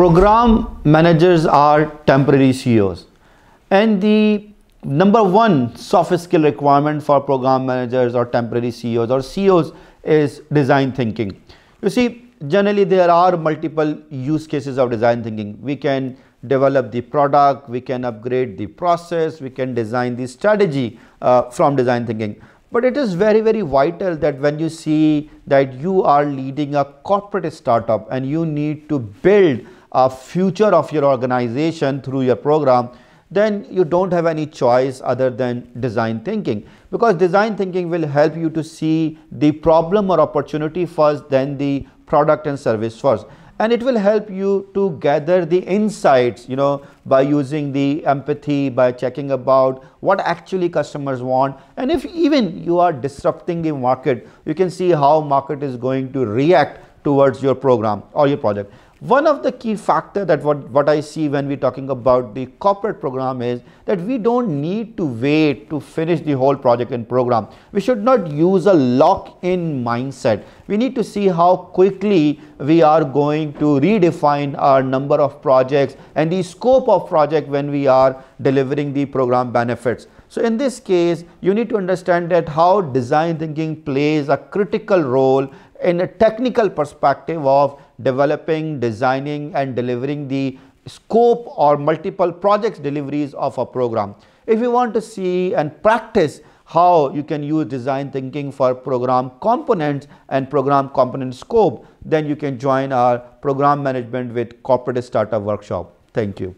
program managers are temporary CEOs and the number one soft skill requirement for program managers or temporary CEOs or CEOs is design thinking. You see generally there are multiple use cases of design thinking. We can develop the product, we can upgrade the process, we can design the strategy uh, from design thinking. But it is very, very vital that when you see that you are leading a corporate startup and you need to build future of your organization through your program, then you don't have any choice other than design thinking. Because design thinking will help you to see the problem or opportunity first then the product and service first. And it will help you to gather the insights you know by using the empathy by checking about what actually customers want. And if even you are disrupting the market you can see how market is going to react towards your program or your project one of the key factor that what, what I see when we're talking about the corporate program is that we don't need to wait to finish the whole project and program. We should not use a lock-in mindset. We need to see how quickly we are going to redefine our number of projects and the scope of project when we are delivering the program benefits. So in this case, you need to understand that how design thinking plays a critical role in a technical perspective of developing, designing and delivering the scope or multiple projects deliveries of a program. If you want to see and practice how you can use design thinking for program components and program component scope, then you can join our program management with corporate startup workshop. Thank you.